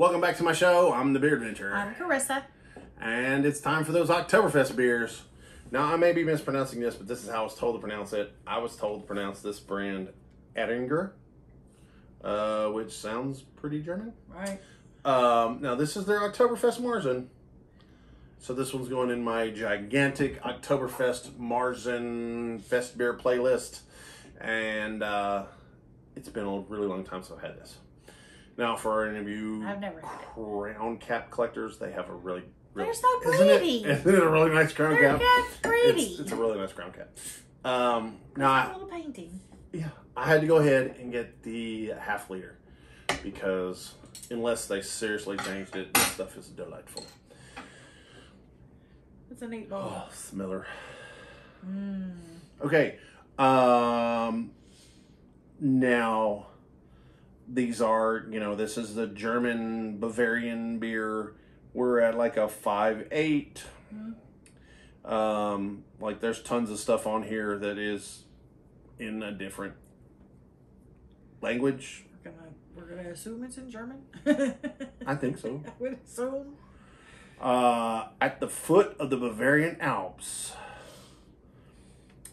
Welcome back to my show. I'm the Beer Adventurer. I'm Carissa. And it's time for those Oktoberfest beers. Now, I may be mispronouncing this, but this is how I was told to pronounce it. I was told to pronounce this brand Ettinger, uh, which sounds pretty German. Right. Um, now, this is their Oktoberfest Marzen. So this one's going in my gigantic Oktoberfest Marzen Fest beer playlist. And uh, it's been a really long time since I've had this. Now, for any of you I've never crown cap collectors, they have a really, really They're so isn't it- pretty. Isn't it a really nice crown They're cap? pretty. It's, it's a really nice crown cap. Um, now, a I, little painting. yeah, I had to go ahead and get the half liter because unless they seriously changed it, this stuff is delightful. It's a neat bottle. Oh, Smiller. Mm. Okay. Um, now, these are, you know, this is the German Bavarian beer. We're at like a 5 8. Um, like, there's tons of stuff on here that is in a different language. We're gonna we're gonna assume it's in German. I think so. I would assume. Uh, at the foot of the Bavarian Alps,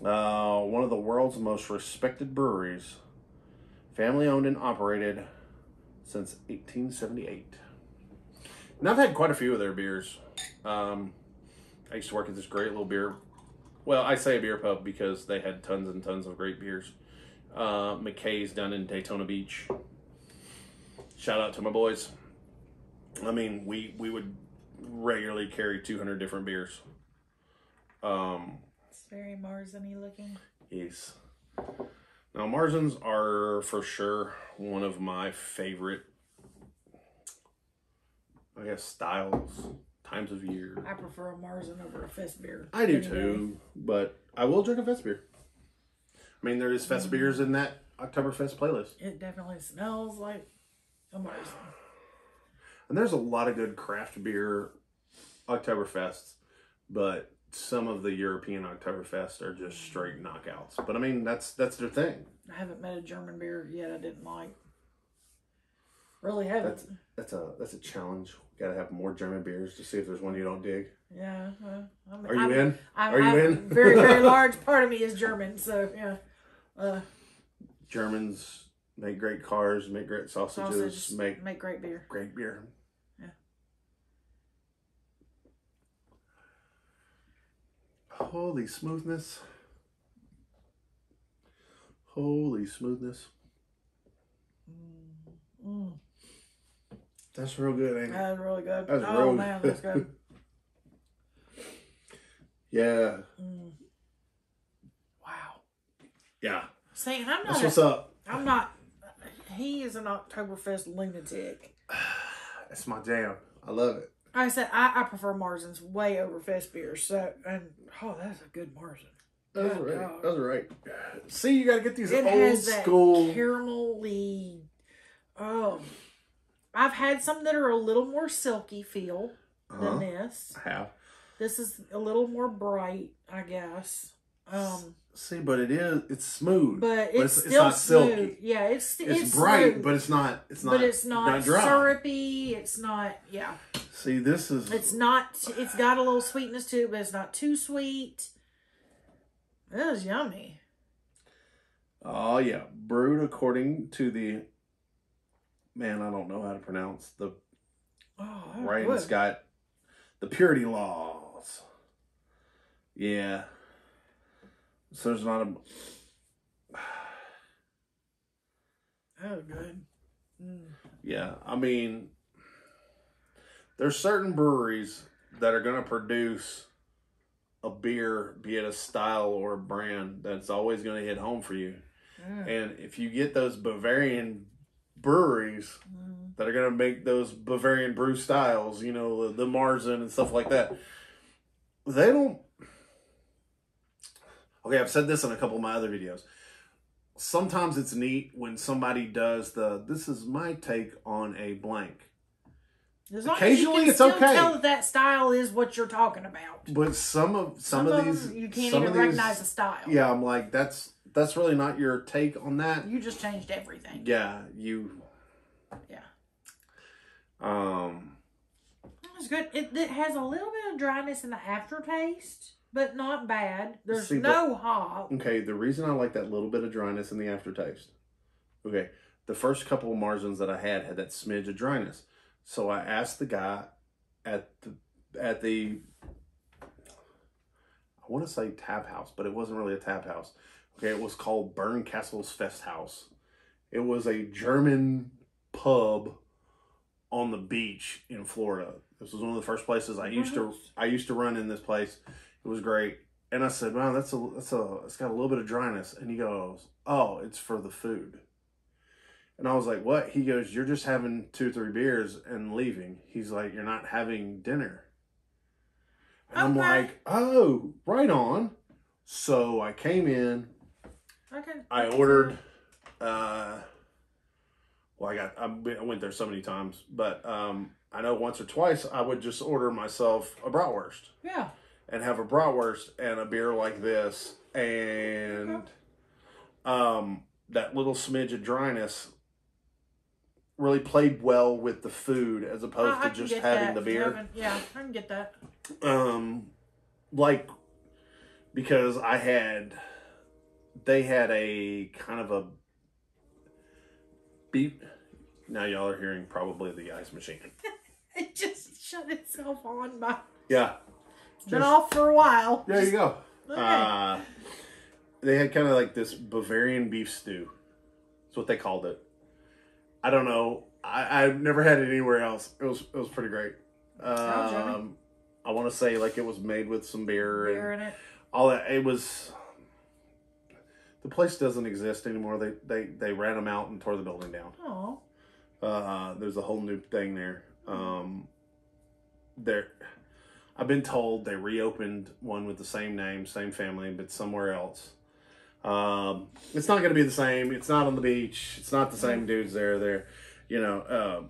uh, one of the world's most respected breweries, family owned and operated since 1878. And I've had quite a few of their beers. Um, I used to work at this great little beer. Well, I say a beer pub because they had tons and tons of great beers. Uh, McKay's down in Daytona Beach. Shout out to my boys. I mean, we we would regularly carry 200 different beers. Um, It's very Marzeny looking. yes. Now, Marzens are for sure one of my favorite, I guess, styles, times of year. I prefer a Marzen over a Fest beer. I do any day. too, but I will drink a Fest beer. I mean, there is Fest mm. beers in that Oktoberfest playlist. It definitely smells like a Marzen. And there's a lot of good craft beer Oktoberfests, but some of the European Oktoberfest are just straight knockouts. But I mean, that's that's their thing. I haven't met a German beer yet I didn't like. Really haven't. That's that's a that's a challenge. Got to have more German beers to see if there's one you don't dig. yeah. Well, I'm, Are you I'm, in? I'm, Are you I'm- in? very, very large part of me is German, so yeah. Uh, Germans make great cars, make great sausages, sausage make make great beer. great beer. Yeah. Holy smoothness. Holy smoothness. Mm, That's real good, ain't it? that was really good. That was oh real man, good. that's good. Yeah. Mm. Wow. Yeah. See, I'm not. That's what's up. I'm not. He is an Oktoberfest lunatic. That's my jam. I love it. I said I, I prefer Marzens way over Fest beers. So and oh, that's a good Marzen. That's Good right. God. That's right. See, you got to get these It old school. caramelly. Oh, I've had some that are a little more silky feel Uh-huh. than this. I have. This is a little more bright, I guess. Um, See, but it is. It's smooth. but it's, it's- it's still not smooth. silky. Yeah, it's it's, it's, bright, smooth. but it's not. It's not. but it's not, dry. syrupy. It's not. Yeah, See, this is. it's not. It's got a little sweetness to it, but it's not too sweet. It was yummy. Oh yeah, brewed according to the. Man, I don't know how to pronounce the Oh, right. It's got the purity laws. Yeah. So there's not a. Was good. Mm. Yeah, I mean, there's certain breweries that are going to produce a beer, be it a style or a brand, that's always going to hit home for you. Mm. And if you get those Bavarian breweries Mm. that are going to make those Bavarian brew styles, you know, the, the Marzen and stuff like that, they don't. Okay, I've said this in a couple of my other videos. Sometimes it's neat when somebody does the this is my take on a blank. As Occasionally as you can it's okay. tell that that style is what you're talking about. But some of some, of these you can't some even of these- recognize the style. Yeah, I'm like that's that's really not your take on that. You just changed everything. Yeah, you Yeah. Um, It's good. It, it has a little bit of dryness in the aftertaste, but not bad. There's See, no hop. okay, the reason I like that little bit of dryness in the aftertaste. Okay, the first couple of Marzens that I had had that smidge of dryness. So I asked the guy at the at the I want to say tap house, but it wasn't really a tap house. Okay, it was called Burn Castle's Fest House. It was a German pub on the beach in Florida. This was one of the first places I used to I used to run in this place. It was great. And I said, "Wow, that's a that's a it's got a little bit of dryness." And he goes, "Oh, it's for the food." And I was like, "What?" He goes, "You're just having two, three beers and leaving." He's like, "You're not having dinner." And I'm like, "Oh, right on." So I came in, Okay. I ordered. Uh, well, I got. I went- I went there so many times, but um, I know once or twice I would just order myself a bratwurst Yeah. And have a bratwurst and a beer like this, and um, that little smidge of dryness really played well with the food as opposed I- I to just having that. the beer Having- yeah, I can get that. um like because i had they had a kind of a beep now y'all are hearing probably the ice machine It just shut itself on by. yeah been Just- off for a while. there you go Okay. uh they had kind of like this bavarian beef stew that's what they called it i don't know I, i've never had it anywhere else it was it was pretty great Sounds yummy. um i want to say like it was made with some beer and in it. all that it was the place doesn't exist anymore they they they ran them out and tore the building down Oh. uh there's a whole new thing there um there i've been told they reopened one with the same name same family but somewhere else. Um it's not going to be the same. It's not on the beach. It's not the same dudes there there. You know um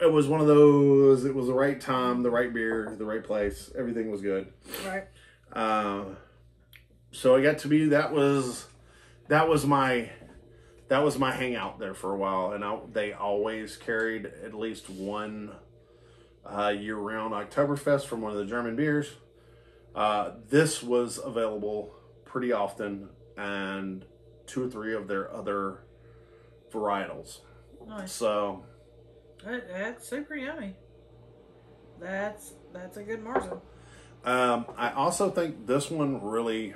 it was one of those it was the right time the right beer the right place. Everything was good. Right. uh, so I got to be that was that was my that was my hangout there for a while, and I, they always carried at least one uh, year-round Oktoberfest from one of the German beers. Uh, this was available pretty often, and two or three of their other varietals. Nice. So That, that's super yummy. That's that's a good Marzen. Um, I also think this one really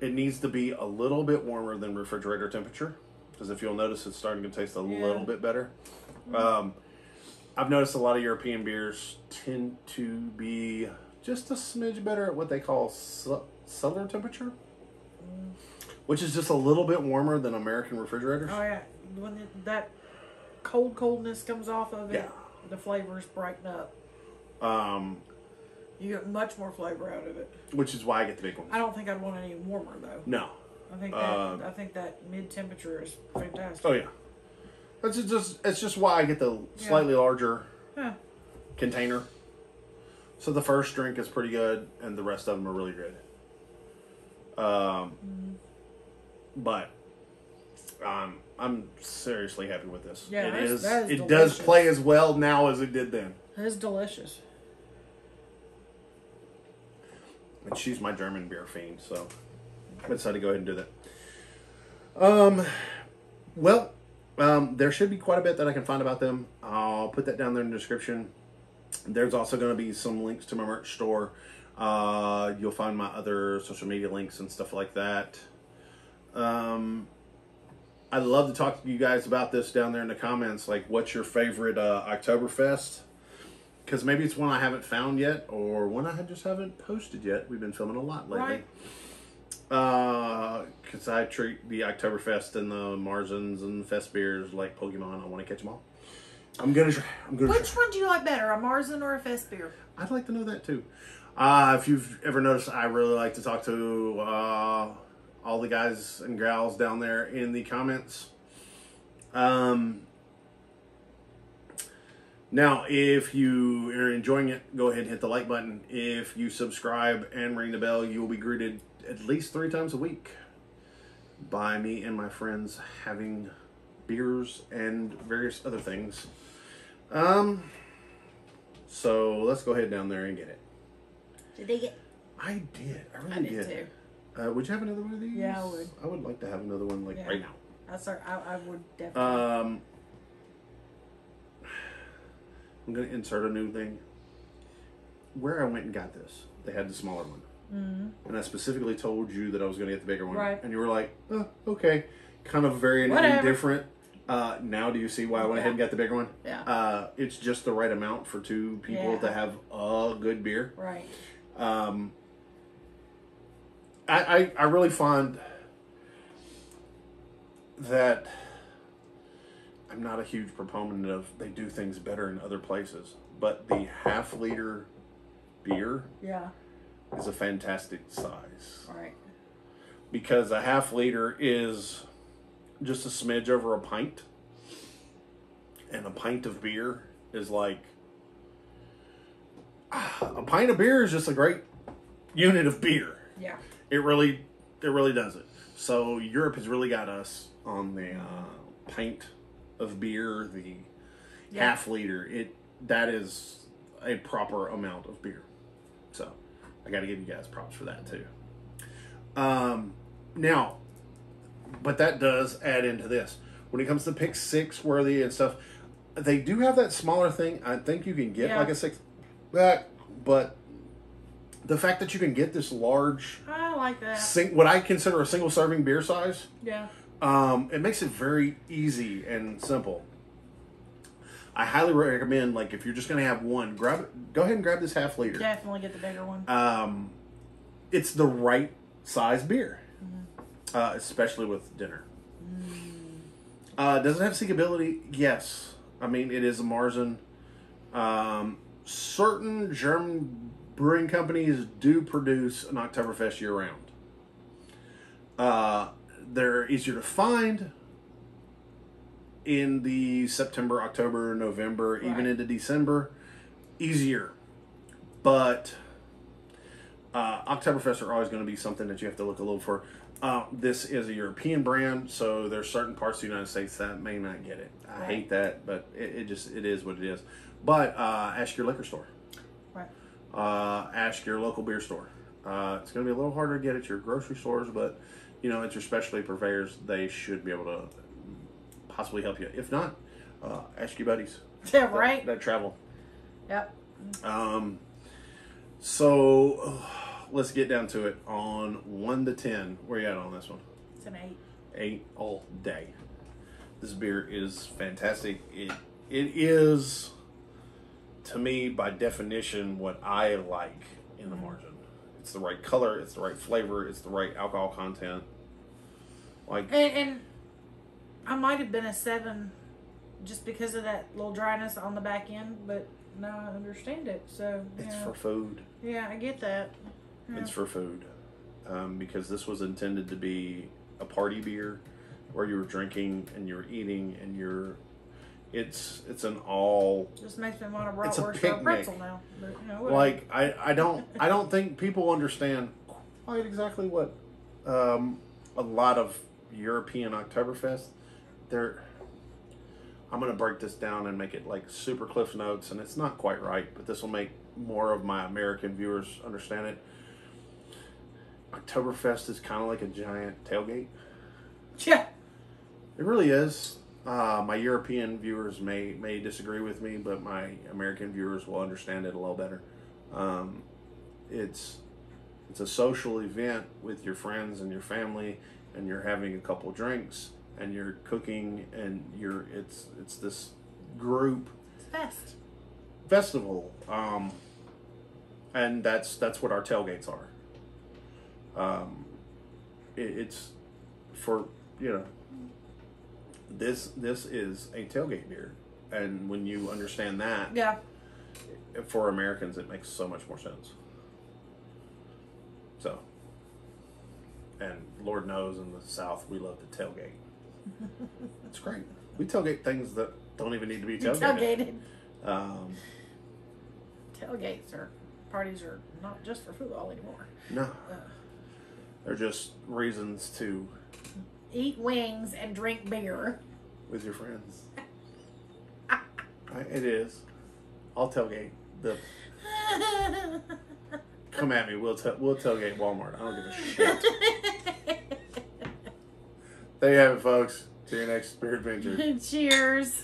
it needs to be a little bit warmer than refrigerator temperature because if you'll notice it's starting to taste a Yeah. little bit better. Um, I've noticed a lot of European beers tend to be just a smidge better at what they call ce- cellar temperature, which is just a little bit warmer than American refrigerators. Oh yeah, when it, that cold coldness comes off of it, Yeah. the flavors brighten up. Um, You get much more flavor out of it. which is why I get the big ones. I don't think I'd want any warmer though. No, I think that Uh, I think that mid temperature is fantastic. Oh yeah, that's just- it's just why I get the slightly larger Huh. container. So the first drink is pretty good, and the rest of them are really good. Um, but um, I'm seriously happy with this. Yeah, it that's- is. it delicious. does play as well now as it did then. It's delicious. And she's my German beer fiend, so I decided to go ahead and do that. Um, well, um, there should be quite a bit that I can find about them. I'll put that down there in the description. There's also going to be some links to my merch store. Uh, you'll find my other social media links and stuff like that. Um, I'd love to talk to you guys about this down there in the comments. Like, what's your favorite uh, Oktoberfest? Because maybe it's one I haven't found yet, or one I just haven't posted yet. We've been filming a lot lately. Right. Because I treat the Oktoberfest and the Marzens and Fest beers like Pokemon. I want to catch them all. I'm gonna try. I'm gonna. Which try. one do you like better, a Marzen or a Fest beer? I'd like to know that too. Uh, if you've ever noticed, I really like to talk to uh, all the guys and gals down there in the comments. Um, now, if you are enjoying it, go ahead and hit the like button. If you subscribe and ring the bell, you will be greeted at least three times a week by me and my friends having beers and various other things. Um, so let's go ahead down there and get it. Did they get? I did. I really I did too. Uh, would you have another one of these? Yeah, I would. I would like to have another one like Yeah. right now. I start. I, I would definitely. Um, I'm gonna insert a new thing. Where I went and got this, they had the smaller one, Mhm. and I specifically told you that I was gonna get the bigger one, Right. and you were like, oh, "Okay," kind of very Whatever. indifferent. Uh, now, do you see why I went ahead and got the bigger one? Yeah. Uh, it's just the right amount for two people Yeah. to have a good beer. Right. Um, I, I I really find that I'm not a huge proponent of they do things better in other places, but the half liter beer Yeah. Is a fantastic size Right. because a half liter is just a smidge over a pint, and a pint of beer is like a pint of beer is just a great unit of beer. Yeah. It really, it really does it. So Europe has really got us on the uh, pint of beer, the Yeah. half liter. It that is a proper amount of beer. So I got to give you guys props for that too. Um, now, but that does add into this when it comes to pick six worthy and stuff. They do have that smaller thing. I think you can get Yeah. like a six, but but the fact that you can get this large I like that. sing, what I consider a single serving beer size, Yeah. um, it makes it very easy and simple. I highly recommend, like, if you're just going to have one, grab it. Go ahead and grab this half liter. Definitely get the bigger one. Um, it's the right size beer, uh, especially with dinner. Uh, does it have seekability? Yes. I mean, it is a Marzen. Um, certain German brewing companies do produce an Oktoberfest year round. Uh, they're easier to find in the September, October, November, even into December. Easier. But uh, Oktoberfest are always going to be something that you have to look a little for. Uh, this is a European brand, so there's certain parts of the United States that may not get it. I Right. hate that, but it, it just it is what it is. But uh, ask your liquor store. Right. Uh, ask your local beer store. Uh, it's going to be a little harder to get at your grocery stores, but you know, it's your specialty purveyors. They should be able to possibly help you. If not, uh, ask your buddies Yeah. Right. that travel. Yep. Um, so let's get down to it. On one to ten, where you at on this one? It's an eight. Eight all day. This beer is fantastic. It it is to me by definition what I like in the Marzen. It's the right color. It's the right flavor. It's the right alcohol content. Like And, and I might have been a seven just because of that little dryness on the back end, but now I understand it. So it's yeah, for food. yeah, I get that. Yeah. It's for food. Um, because this was intended to be a party beer where you were drinking and you're eating and you're it's it's an all Just makes me want to bratwurst or a picnic. pretzel now. But, you know, like I, I don't I don't think people understand quite exactly what um, a lot of European Oktoberfest they're I'm gonna break this down and make it like super cliff notes and it's not quite right but this will make more of my American viewers understand it Oktoberfest is kind of like a giant tailgate yeah, it really is. Uh, my European viewers may may disagree with me, but my American viewers will understand it a little better. Um, it's it's a social event with your friends and your family, and you're having a couple drinks, and you're cooking, and you're it's it's this group best. festival, um, and that's that's what our tailgates are. Um, it, it's for you know this this is a tailgate beer, and when you understand that, Yeah, for Americans, it makes so much more sense. So, and Lord knows in the South we love to tailgate. it's great. We tailgate things that don't even need to be tailgated. tailgated. Um, Tailgates or parties are not just for football anymore. no, they're just reasons to Eat wings and drink beer. with your friends. I, it is. I'll tailgate. The come at me. We'll ta- we'll tailgate Walmart. I don't give a shit. there you have it, folks. To your next spirit adventure. Cheers.